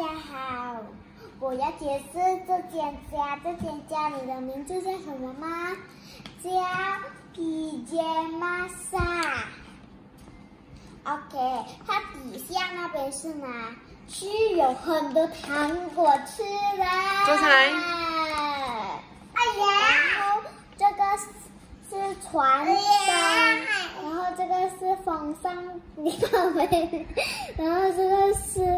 家好，我要解释这间家，这间家里的名字叫什么吗？叫皮杰玛莎。OK，它底下那边是哪？是有很多糖果吃的。周才。哎呀。然后这个是船灯，然后这个是风扇，你看没？然后这个是那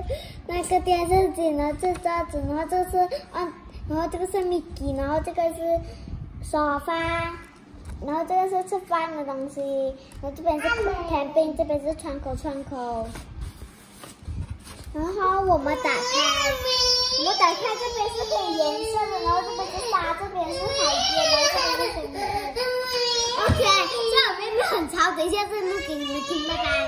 个电视机，然后这桌子，然后这是啊，然后这个是 Mickey，然后这个是沙发，然后这个是吃饭的东西，然后这边是甜饼，这边是窗口窗口。然后我们打开，我们打开这边是可以颜色的，然后这边是沙，这边是海边，然后这边是什么？OK，这妹妹很吵，等一下再录给你们听，拜拜。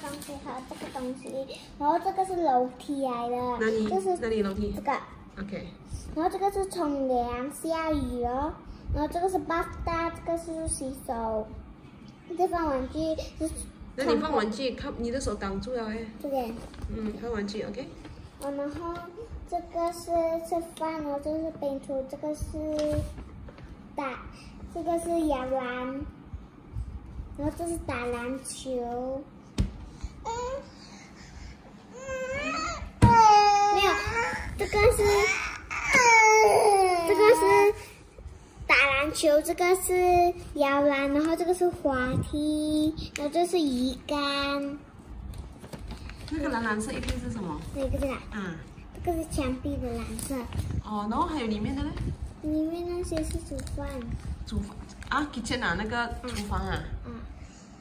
这个东西和这个东西，然后这个是楼梯来的，哪里？这是哪里楼梯？这个。OK。然后这个是冲凉，下雨了。然后这个是巴达，这个是洗手。这放玩具是。那你放玩具，看你的手挡住了哎。这边。嗯，放玩具，OK。然后这个是吃饭哦，这是冰橱，这个是打，这个是摇篮，然后这是打篮球。嗯嗯，没有，这个是，这个是。篮球，这个是摇篮，然后这个是滑梯，然后这是鱼竿。那个蓝蓝色一片是什么？哪个的？啊，这个是墙壁的蓝色。哦，然后还有里面的呢？里面那些是煮饭。煮饭啊，kitchen 啊，那个厨房啊。嗯。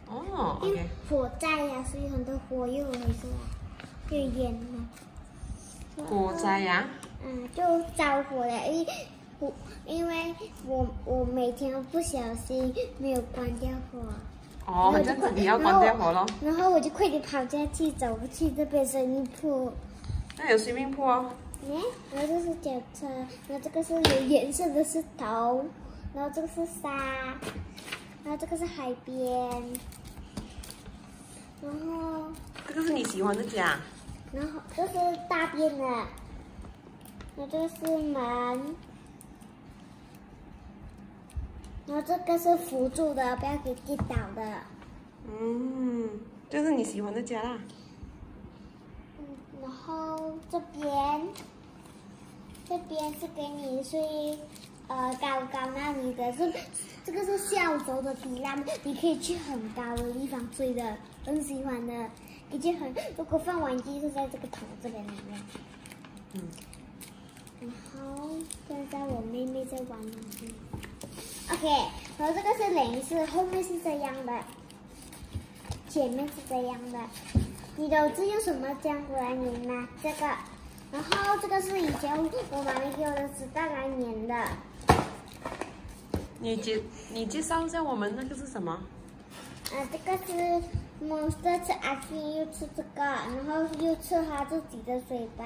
哦，OK。火灾呀，所以很多火又没出来，又烟了。火灾呀？嗯，就着火了，因为。我因为我我每天不小心没有关掉火，哦，这样子你要关掉火咯。然后我就快点跑下去，走去这边水泥铺。那有水泥铺哦。哎，然后这是脚车，然后这个是有颜色的石头，然后这个是沙，然后这个是海边，然后这个是你喜欢的家。然后这是大便的，那这个是门。然后这个是扶住的，不要给跌倒的。嗯，这是你喜欢的家啦。嗯，然后这边，这边是给你睡，呃，高高那里的，是这个是小轴的体量，你可以去很高的地方睡的，很喜欢的，已经很。如果放玩具是在这个桶这边里面。嗯。然后现在我妹妹在玩玩具。OK，然后这个是零式，后面是这样的，前面是这样的。你都知用什么浆糊来粘呢？这个，然后这个是以前我妈妈给我的纸袋来粘的。你介你介绍一下我们那个是什么？啊，这个是 Monster 吃阿信又吃这个，然后又吃他自己的嘴巴，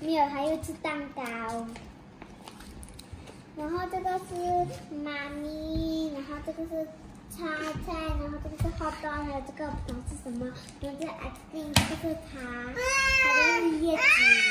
没有，他又吃蛋糕。然后这个是妈咪，然后这个是叉菜，然后这个是好多，还有这个不知道是什么，然后这 X，这个是它，它的叶子。